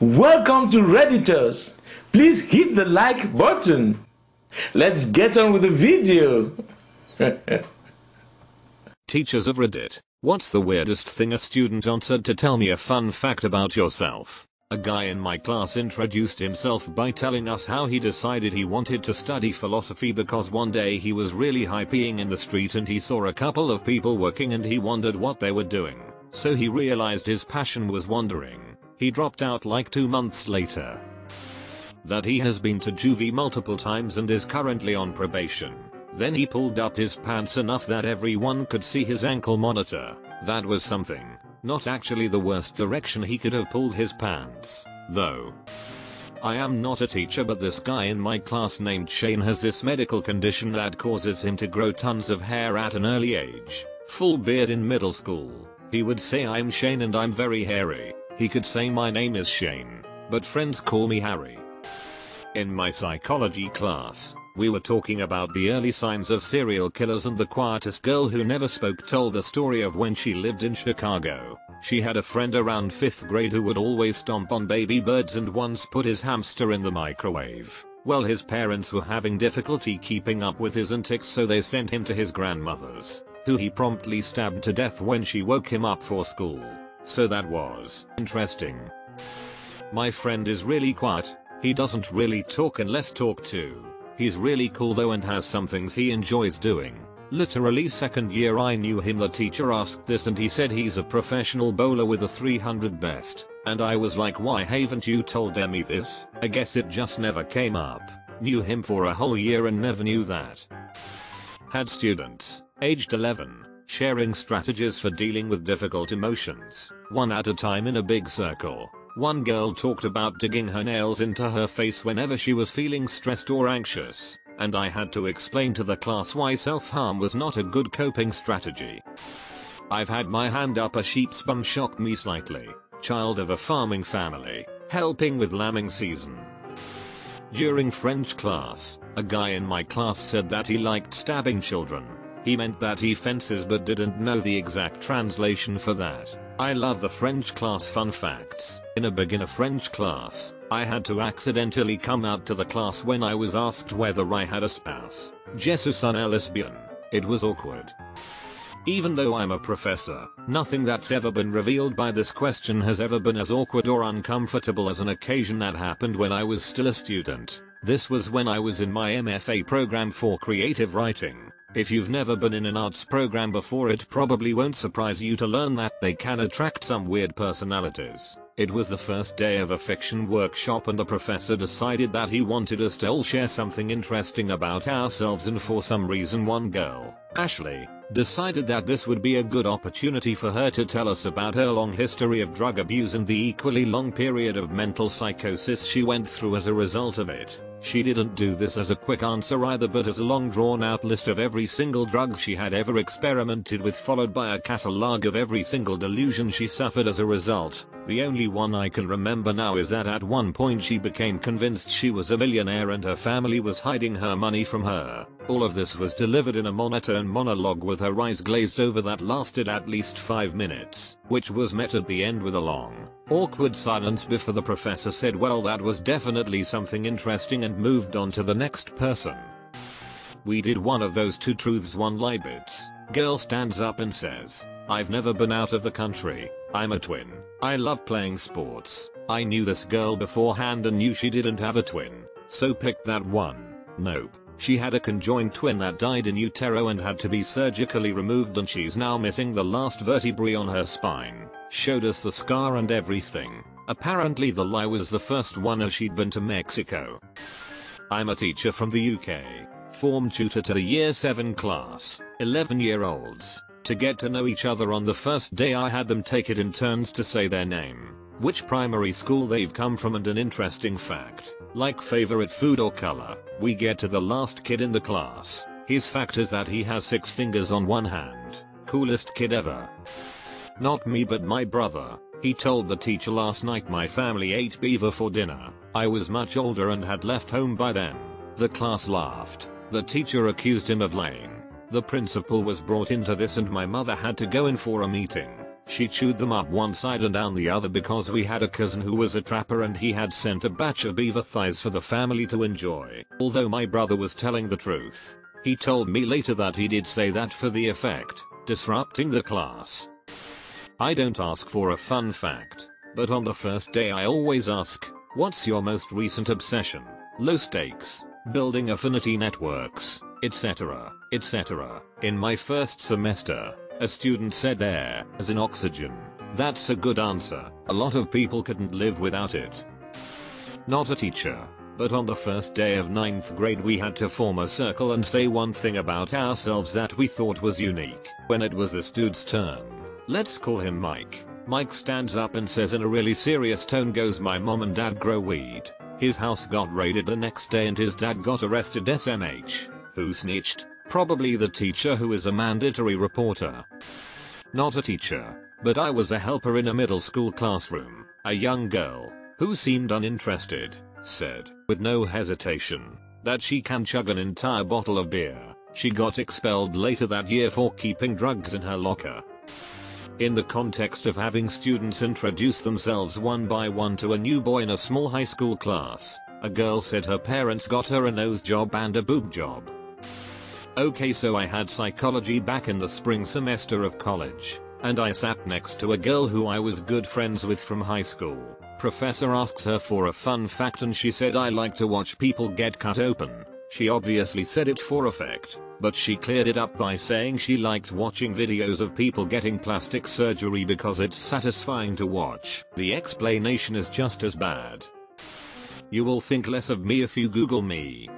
Welcome to Redditors. Please hit the like button. Let's get on with the video. Teachers of Reddit, what's the weirdest thing a student answered to tell me a fun fact about yourself? A guy in my class introduced himself by telling us how he decided he wanted to study philosophy because one day he was really high peeing in the street and he saw a couple of people working and he wondered what they were doing. So he realized his passion was wandering. He dropped out like two months later. That he has been to juvie multiple times and is currently on probation. Then he pulled up his pants enough that everyone could see his ankle monitor. That was something. Not actually the worst direction he could have pulled his pants, though. I am not a teacher but this guy in my class named Shane has this medical condition that causes him to grow tons of hair at an early age. Full beard in middle school. He would say I'm Shane and I'm very hairy. He could say my name is Shane, but friends call me Harry. In my psychology class, we were talking about the early signs of serial killers and the quietest girl who never spoke told the story of when she lived in Chicago. She had a friend around 5th grade who would always stomp on baby birds and once put his hamster in the microwave. Well his parents were having difficulty keeping up with his antics so they sent him to his grandmother's, who he promptly stabbed to death when she woke him up for school. So that was interesting. My friend is really quiet, he doesn't really talk unless talked to. He's really cool though and has some things he enjoys doing. Literally second year I knew him the teacher asked this and he said he's a professional bowler with a 300 best. And I was like why haven't you told me this? I guess it just never came up. Knew him for a whole year and never knew that. Had students, aged 11, sharing strategies for dealing with difficult emotions, one at a time in a big circle. One girl talked about digging her nails into her face whenever she was feeling stressed or anxious, and I had to explain to the class why self-harm was not a good coping strategy. I've had my hand up a sheep's bum shocked me slightly. Child of a farming family, helping with lambing season. During French class, a guy in my class said that he liked stabbing children. He meant that he fences but didn't know the exact translation for that. I love the French class fun facts. In a beginner French class, I had to accidentally come out to the class when I was asked whether I had a spouse. Jesus un lesbian. It was awkward. Even though I'm a professor, nothing that's ever been revealed by this question has ever been as awkward or uncomfortable as an occasion that happened when I was still a student. This was when I was in my MFA program for creative writing. If you've never been in an arts program before it probably won't surprise you to learn that they can attract some weird personalities. It was the first day of a fiction workshop and the professor decided that he wanted us to all share something interesting about ourselves and for some reason one girl, Ashley, decided that this would be a good opportunity for her to tell us about her long history of drug abuse and the equally long period of mental psychosis she went through as a result of it. She didn't do this as a quick answer either but as a long drawn out list of every single drug she had ever experimented with followed by a catalogue of every single delusion she suffered as a result. The only one I can remember now is that at one point she became convinced she was a millionaire and her family was hiding her money from her. All of this was delivered in a monotone monologue with her eyes glazed over that lasted at least 5 minutes, which was met at the end with a long, awkward silence before the professor said well that was definitely something interesting and moved on to the next person. We did one of those two truths one lie bits. Girl stands up and says, I've never been out of the country. I'm a twin. I love playing sports. I knew this girl beforehand and knew she didn't have a twin. So picked that one. Nope. She had a conjoined twin that died in utero and had to be surgically removed and she's now missing the last vertebrae on her spine. Showed us the scar and everything. Apparently the lie was the first one as she'd been to Mexico. I'm a teacher from the UK. Form tutor to the year 7 class, 11 year olds. To get to know each other on the first day I had them take it in turns to say their name, which primary school they've come from and an interesting fact, like favorite food or color. We get to the last kid in the class. His fact is that he has 6 fingers on one hand. Coolest kid ever. Not me but my brother. He told the teacher last night my family ate beaver for dinner. I was much older and had left home by then. The class laughed. The teacher accused him of lying. The principal was brought into this and my mother had to go in for a meeting. She chewed them up one side and down the other because we had a cousin who was a trapper and he had sent a batch of beaver thighs for the family to enjoy. Although my brother was telling the truth. He told me later that he did say that for the effect, disrupting the class. I don't ask for a fun fact, but on the first day I always ask, what's your most recent obsession? Low stakes, building affinity networks, etc., etc. In my first semester, a student said air, as in oxygen. That's a good answer. A lot of people couldn't live without it. Not a teacher. But on the first day of 9th grade we had to form a circle and say one thing about ourselves that we thought was unique. When it was this dude's turn. Let's call him Mike. Mike stands up and says in a really serious tone goes my mom and dad grow weed. His house got raided the next day and his dad got arrested SMH. Who snitched? Probably the teacher who is a mandatory reporter. Not a teacher, but I was a helper in a middle school classroom. A young girl, who seemed uninterested, said, with no hesitation, that she can chug an entire bottle of beer. She got expelled later that year for keeping drugs in her locker. In the context of having students introduce themselves one by one to a new boy in a small high school class, a girl said her parents got her a nose job and a boob job. Okay so I had psychology back in the spring semester of college, and I sat next to a girl who I was good friends with from high school. Professor asks her for a fun fact and she said I like to watch people get cut open. She obviously said it for effect, but she cleared it up by saying she liked watching videos of people getting plastic surgery because it's satisfying to watch. The explanation is just as bad. You will think less of me if you google me.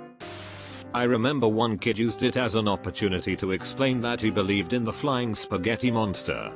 I remember one kid used it as an opportunity to explain that he believed in the flying spaghetti monster.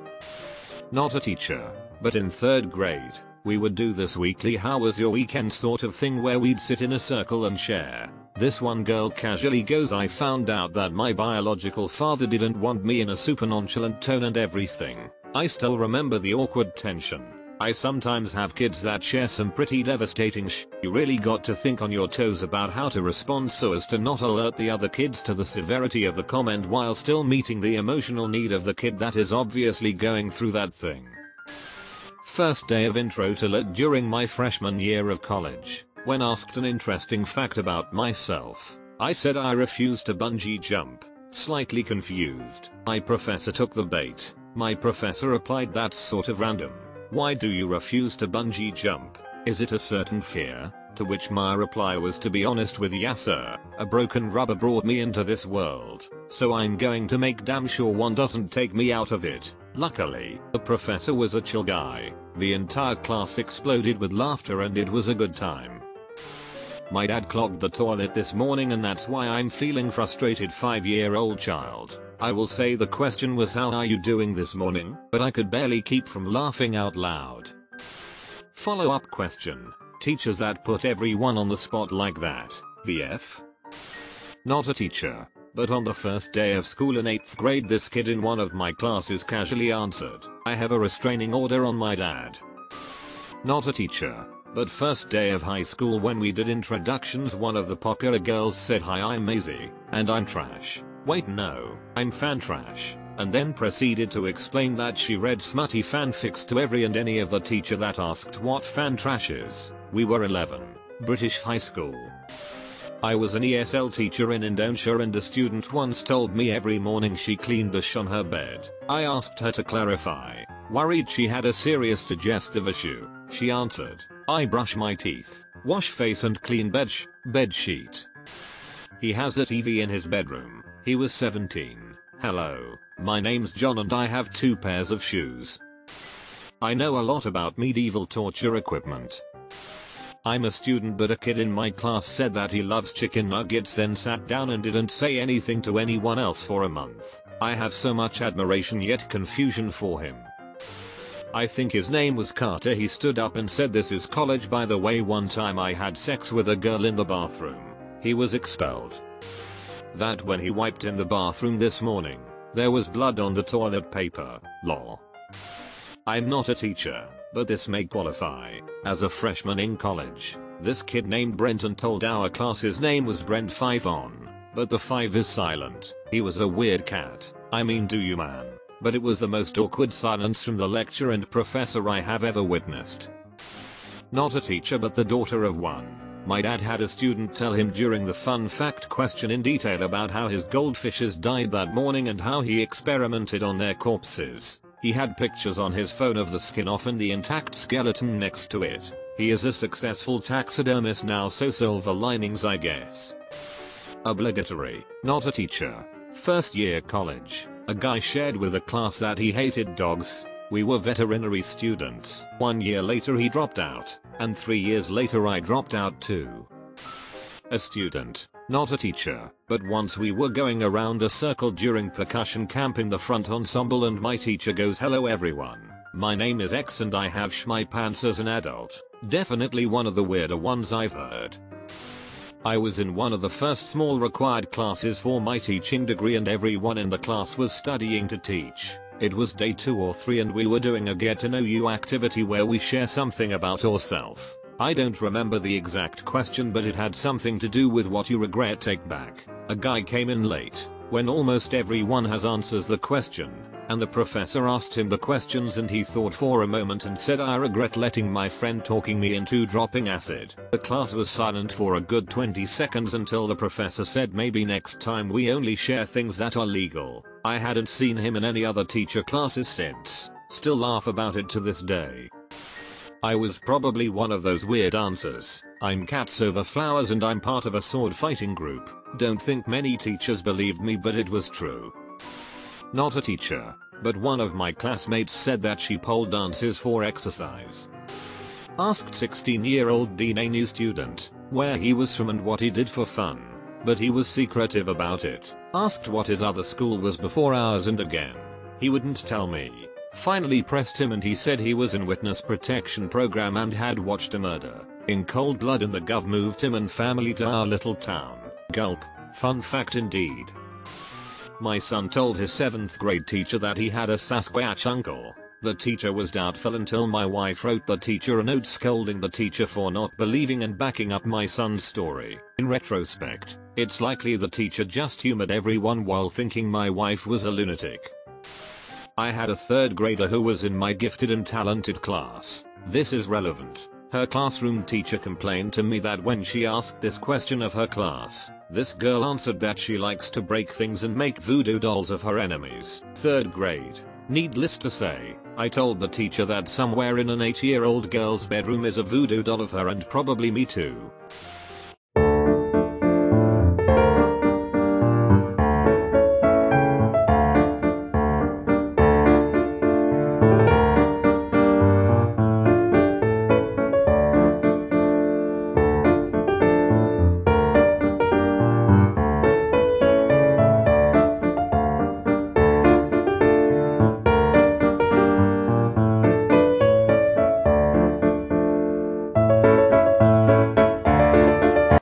Not a teacher, but in third grade, we would do this weekly how was your weekend sort of thing where we'd sit in a circle and share. This one girl casually goes I found out that my biological father didn't want me in a super nonchalant tone and everything. I still remember the awkward tension. I sometimes have kids that share some pretty devastating sh. You really got to think on your toes about how to respond so as to not alert the other kids to the severity of the comment while still meeting the emotional need of the kid that is obviously going through that thing. First day of intro to lit during my freshman year of college. When asked an interesting fact about myself, I said I refused to bungee jump. Slightly confused, my professor took the bait. My professor replied that's sort of random. Why do you refuse to bungee jump? Is it a certain fear? To which my reply was to be honest with ya sir, a broken rubber brought me into this world, so I'm going to make damn sure one doesn't take me out of it. Luckily, the professor was a chill guy. The entire class exploded with laughter and it was a good time. My dad clogged the toilet this morning and that's why I'm feeling frustrated 5 year old child. I will say the question was how are you doing this morning, but I could barely keep from laughing out loud. Follow up question. Teachers that put everyone on the spot like that, VF? Not a teacher, but on the first day of school in 8th grade this kid in one of my classes casually answered, I have a restraining order on my dad. Not a teacher, but first day of high school when we did introductions one of the popular girls said hi I'm Maisie, and I'm trash. Wait no, I'm fan trash. And then proceeded to explain that she read smutty fanfics to every and any of the teacher that asked what fan trash is. We were 11. British high school. I was an ESL teacher in Indonesia and a student once told me every morning she cleaned the sh on her bed. I asked her to clarify. Worried she had a serious digestive issue. She answered, I brush my teeth, wash face and clean bed sh bed sheet. He has a TV in his bedroom. He was 17. Hello, my name's John and I have two pairs of shoes. I know a lot about medieval torture equipment. I'm a student but a kid in my class said that he loves chicken nuggets then sat down and didn't say anything to anyone else for a month. I have so much admiration yet confusion for him. I think his name was Carter he stood up and said this is college by the way one time I had sex with a girl in the bathroom. He was expelled that when he wiped in the bathroom this morning, there was blood on the toilet paper, lol. I'm not a teacher, but this may qualify. As a freshman in college, this kid named Brenton told our class his name was Brent 5 on, but the 5 is silent. He was a weird cat. I mean do you man? but it was the most awkward silence from the lecturer and professor I have ever witnessed. Not a teacher but the daughter of one. My dad had a student tell him during the fun fact question in detail about how his goldfishes died that morning and how he experimented on their corpses. He had pictures on his phone of the skin off and the intact skeleton next to it. He is a successful taxidermist now so silver linings I guess. Obligatory, not a teacher. First year college, a guy shared with a class that he hated dogs. We were veterinary students. One year later he dropped out, and three years later I dropped out too. A student, not a teacher, but once we were going around a circle during percussion camp in the front ensemble and my teacher goes hello everyone. My name is X and I have schmy pants as an adult. Definitely one of the weirder ones I've heard. I was in one of the first small required classes for my teaching degree and everyone in the class was studying to teach. It was day 2 or 3 and we were doing a get to know you activity where we share something about ourselves. I don't remember the exact question but it had something to do with what you regret take back. A guy came in late, when almost everyone has answers the question, and the professor asked him the questions and he thought for a moment and said I regret letting my friend talking me into dropping acid. The class was silent for a good 20 seconds until the professor said maybe next time we only share things that are legal. I hadn't seen him in any other teacher classes since. Still laugh about it to this day. I was probably one of those weird answers. I'm cats over flowers and I'm part of a sword fighting group. Don't think many teachers believed me but it was true. Not a teacher, but one of my classmates said that she pole dances for exercise. Asked 16 year old Dean a new student where he was from and what he did for fun. But he was secretive about it. Asked what his other school was before ours and again. He wouldn't tell me. Finally pressed him and he said he was in witness protection program and had watched a murder. In cold blood and the gov moved him and family to our little town. Gulp. Fun fact indeed. My son told his 7th grade teacher that he had a Sasquatch uncle. The teacher was doubtful until my wife wrote the teacher a note scolding the teacher for not believing and backing up my son's story. In retrospect, it's likely the teacher just humored everyone while thinking my wife was a lunatic. I had a third grader who was in my gifted and talented class. This is relevant. Her classroom teacher complained to me that when she asked this question of her class, this girl answered that she likes to break things and make voodoo dolls of her enemies. Third grade. Needless to say, I told the teacher that somewhere in an 8 year old girl's bedroom is a voodoo doll of her and probably me too.